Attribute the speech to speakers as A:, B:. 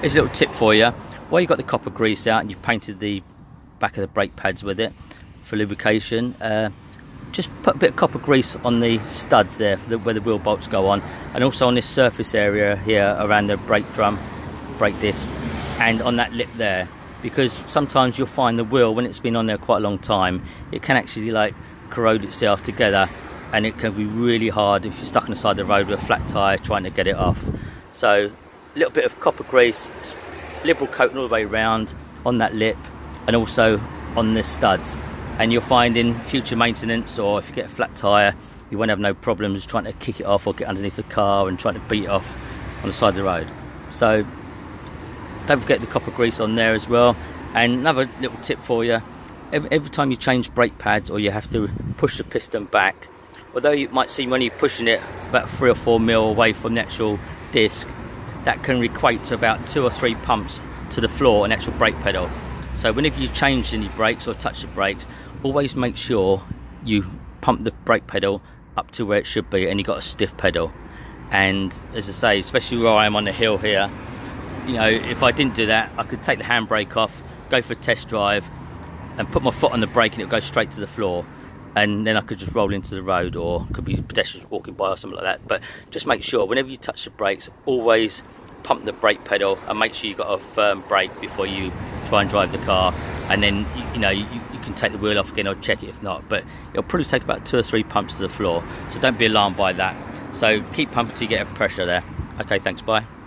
A: Here's a little tip for you. While you've got the copper grease out and you've painted the back of the brake pads with it for lubrication, uh, just put a bit of copper grease on the studs there the, where the wheel bolts go on. And also on this surface area here around the brake drum, brake disc and on that lip there. Because sometimes you'll find the wheel when it's been on there quite a long time it can actually like corrode itself together and it can be really hard if you're stuck on the side of the road with a flat tire trying to get it off. So a little bit of copper grease liberal coating all the way around on that lip and also on the studs. And you'll find in future maintenance or if you get a flat tire you won't have no problems trying to kick it off or get underneath the car and trying to beat it off on the side of the road. So don't forget the copper grease on there as well. And another little tip for you every, every time you change brake pads or you have to push the piston back although you might see when you're pushing it about three or four mil away from the actual disc that can equate to about two or three pumps to the floor and actual brake pedal. So whenever you change any brakes or touch the brakes always make sure you pump the brake pedal up to where it should be and you've got a stiff pedal. And as I say especially where I am on the hill here you know if I didn't do that I could take the handbrake off go for a test drive and put my foot on the brake and it would go straight to the floor. And then I could just roll into the road or could be pedestrians walking by or something like that. But just make sure whenever you touch the brakes always pump the brake pedal and make sure you've got a firm brake before you try and drive the car. And then you, know you, you, can take the wheel off again or check it if not but it'll probably take about two or three pumps to the floor. So don't be alarmed by that. So keep pumping to get a pressure there. Okay thanks bye